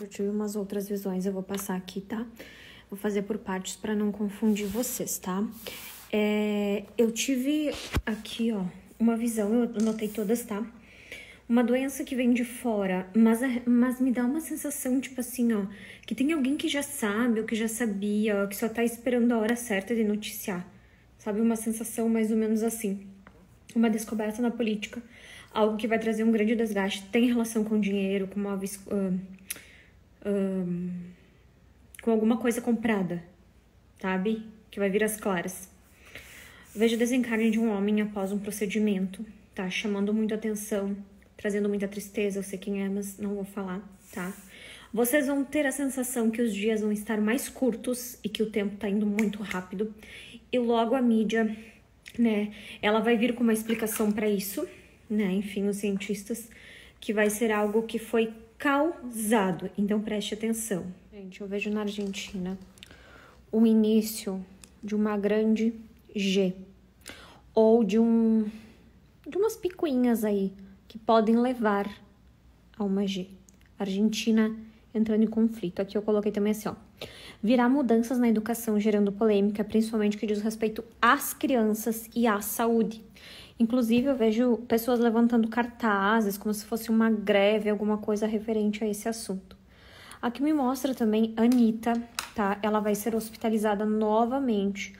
Eu tive umas outras visões, eu vou passar aqui, tá? Vou fazer por partes para não confundir vocês, tá? É, eu tive aqui, ó, uma visão, eu anotei todas, tá? Uma doença que vem de fora, mas, mas me dá uma sensação, tipo assim, ó, que tem alguém que já sabe, ou que já sabia, que só tá esperando a hora certa de noticiar. Sabe? Uma sensação mais ou menos assim. Uma descoberta na política. Algo que vai trazer um grande desgaste. Tem relação com dinheiro, com uma. Uh, uh, com alguma coisa comprada, sabe? Que vai vir às claras. Vejo desencarne de um homem após um procedimento, tá? Chamando muito atenção, trazendo muita tristeza. Eu sei quem é, mas não vou falar, tá? Vocês vão ter a sensação que os dias vão estar mais curtos e que o tempo tá indo muito rápido. E logo a mídia, né, ela vai vir com uma explicação para isso, né? Enfim, os cientistas, que vai ser algo que foi causado. Então preste atenção. Gente, eu vejo na Argentina o início de uma grande G ou de um de umas picuinhas aí que podem levar a uma G. Argentina entrando em conflito. Aqui eu coloquei também assim, ó. Virá mudanças na educação gerando polêmica, principalmente que diz respeito às crianças e à saúde. Inclusive, eu vejo pessoas levantando cartazes como se fosse uma greve, alguma coisa referente a esse assunto. Aqui me mostra também Anitta, tá? Ela vai ser hospitalizada novamente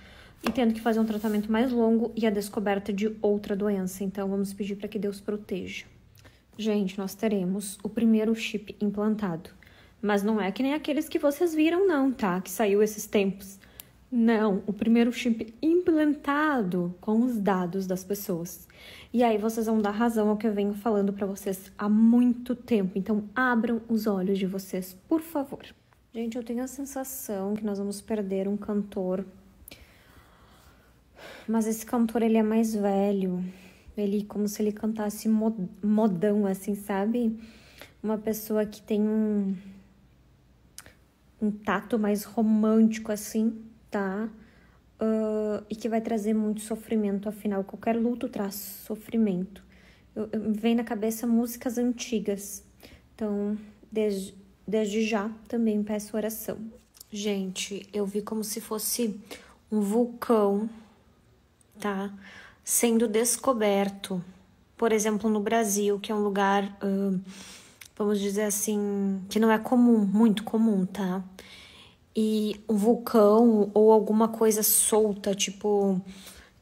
e tendo que fazer um tratamento mais longo e a descoberta de outra doença. Então, vamos pedir para que Deus proteja. Gente, nós teremos o primeiro chip implantado. Mas não é que nem aqueles que vocês viram, não, tá? Que saiu esses tempos. Não, o primeiro chip implantado com os dados das pessoas. E aí vocês vão dar razão ao que eu venho falando para vocês há muito tempo. Então abram os olhos de vocês, por favor. Gente, eu tenho a sensação que nós vamos perder um cantor. Mas esse cantor ele é mais velho. Ele como se ele cantasse modão assim, sabe? Uma pessoa que tem um um tato mais romântico assim, tá? Uh, e que vai trazer muito sofrimento, afinal, qualquer luto traz sofrimento. Eu, eu, vem na cabeça músicas antigas, então, desde, desde já também peço oração. Gente, eu vi como se fosse um vulcão, tá? Sendo descoberto, por exemplo, no Brasil, que é um lugar. Uh, vamos dizer assim, que não é comum, muito comum, tá? E um vulcão ou alguma coisa solta, tipo,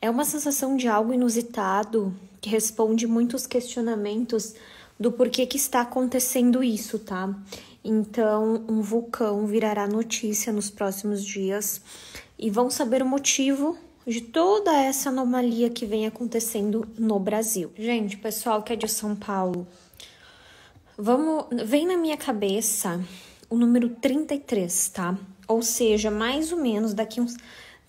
é uma sensação de algo inusitado que responde muitos questionamentos do porquê que está acontecendo isso, tá? Então, um vulcão virará notícia nos próximos dias e vão saber o motivo de toda essa anomalia que vem acontecendo no Brasil. Gente, pessoal que é de São Paulo, Vamos, vem na minha cabeça o número 33, tá? Ou seja, mais ou menos daqui uns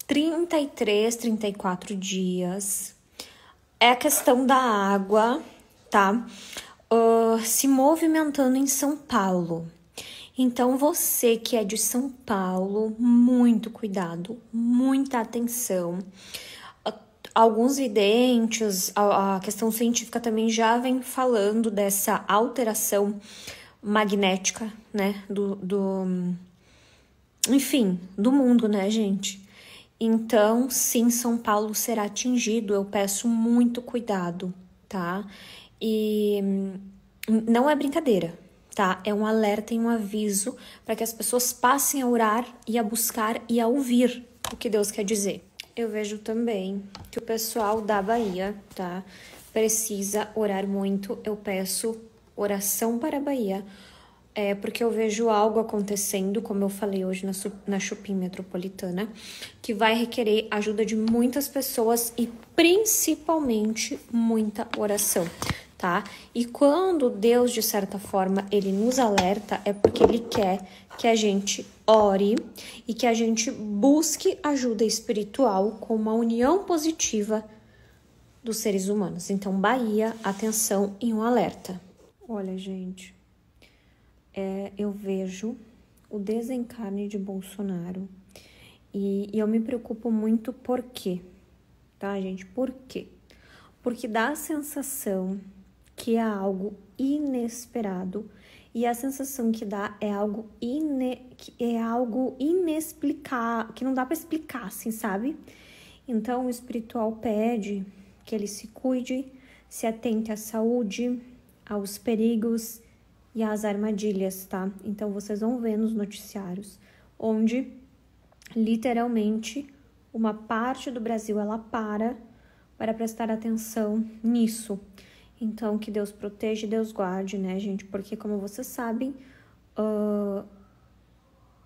33, 34 dias. É a questão da água, tá? Uh, se movimentando em São Paulo. Então, você que é de São Paulo, muito cuidado, muita atenção alguns videntes, a, a questão científica também já vem falando dessa alteração magnética, né, do, do enfim, do mundo, né, gente? Então, sim, São Paulo será atingido. Eu peço muito cuidado, tá? E não é brincadeira, tá? É um alerta e um aviso para que as pessoas passem a orar e a buscar e a ouvir o que Deus quer dizer eu vejo também que o pessoal da Bahia, tá? Precisa orar muito. Eu peço oração para a Bahia, é porque eu vejo algo acontecendo, como eu falei hoje na, na Chupim Metropolitana, que vai requerer ajuda de muitas pessoas e principalmente muita oração tá? E quando Deus, de certa forma, ele nos alerta, é porque ele quer que a gente ore e que a gente busque ajuda espiritual com uma união positiva dos seres humanos. Então, Bahia, atenção e um alerta. Olha, gente, é, eu vejo o desencarne de Bolsonaro e, e eu me preocupo muito por quê, tá, gente? Por quê? Porque dá a sensação que é algo inesperado E a sensação que dá é algo, ine, é algo inexplicável, que não dá para explicar, assim, sabe? Então, o espiritual pede que ele se cuide, se atente à saúde, aos perigos e às armadilhas, tá? Então, vocês vão ver nos noticiários onde literalmente uma parte do Brasil ela para para prestar atenção nisso. Então, que Deus proteja e Deus guarde, né, gente? Porque, como vocês sabem, uh,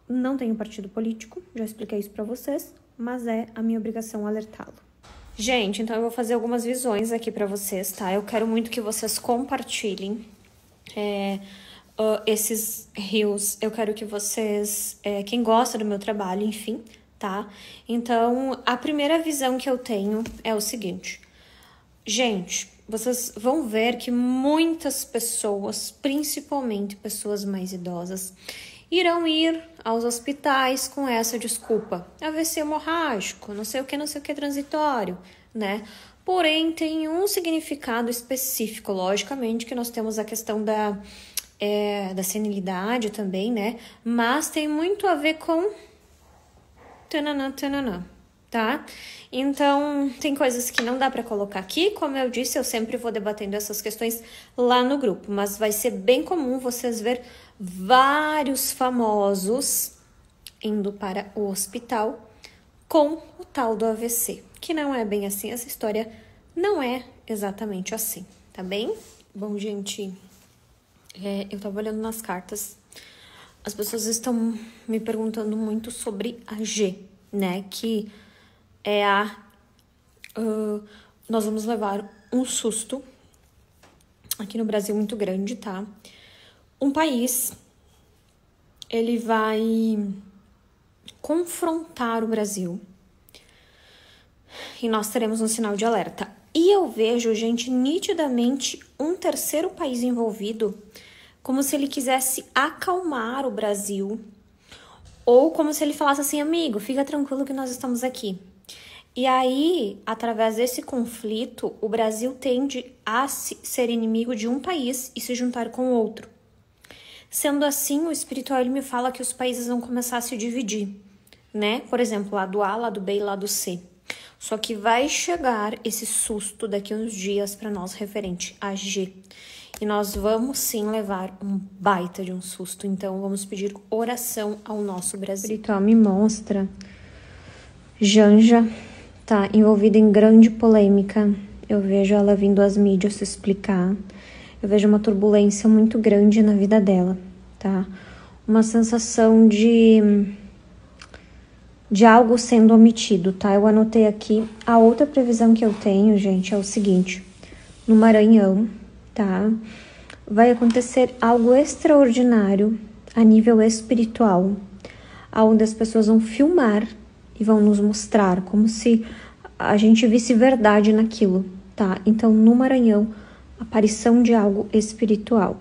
não tenho partido político, já expliquei isso para vocês, mas é a minha obrigação alertá-lo. Gente, então eu vou fazer algumas visões aqui para vocês, tá? Eu quero muito que vocês compartilhem é, uh, esses rios. Eu quero que vocês, é, quem gosta do meu trabalho, enfim, tá? Então, a primeira visão que eu tenho é o seguinte. Gente, vocês vão ver que muitas pessoas, principalmente pessoas mais idosas, irão ir aos hospitais com essa desculpa. AVC hemorrágico, não sei o que, não sei o que transitório, né? Porém, tem um significado específico, logicamente, que nós temos a questão da, é, da senilidade também, né? Mas tem muito a ver com tananã, tananã, tá? Então, tem coisas que não dá para colocar aqui, como eu disse, eu sempre vou debatendo essas questões lá no grupo, mas vai ser bem comum vocês ver vários famosos indo para o hospital com o tal do AVC, que não é bem assim, essa história não é exatamente assim, tá bem? Bom, gente, é, eu tava olhando nas cartas as pessoas estão me perguntando muito sobre a G, né? Que é a. Uh, nós vamos levar um susto aqui no Brasil muito grande, tá? Um país ele vai confrontar o Brasil e nós teremos um sinal de alerta. E eu vejo, gente, nitidamente um terceiro país envolvido como se ele quisesse acalmar o Brasil, ou como se ele falasse assim, amigo, fica tranquilo que nós estamos aqui. E aí, através desse conflito, o Brasil tende a ser inimigo de um país e se juntar com outro. Sendo assim, o espiritual me fala que os países vão começar a se dividir, né? Por exemplo, lado A, lado B e lado C. Só que vai chegar esse susto daqui uns dias para nós referente a G. E nós vamos sim levar um baita de um susto. Então vamos pedir oração ao nosso Brasil. O espiritual me mostra Janja tá envolvida em grande polêmica. Eu vejo ela vindo às mídias se explicar. Eu vejo uma turbulência muito grande na vida dela, tá? Uma sensação de de algo sendo omitido, tá? Eu anotei aqui. A outra previsão que eu tenho, gente, é o seguinte: no Maranhão, tá? Vai acontecer algo extraordinário a nível espiritual, onde as pessoas vão filmar e vão nos mostrar como se a gente visse verdade naquilo, tá? Então, no Maranhão, aparição de algo espiritual.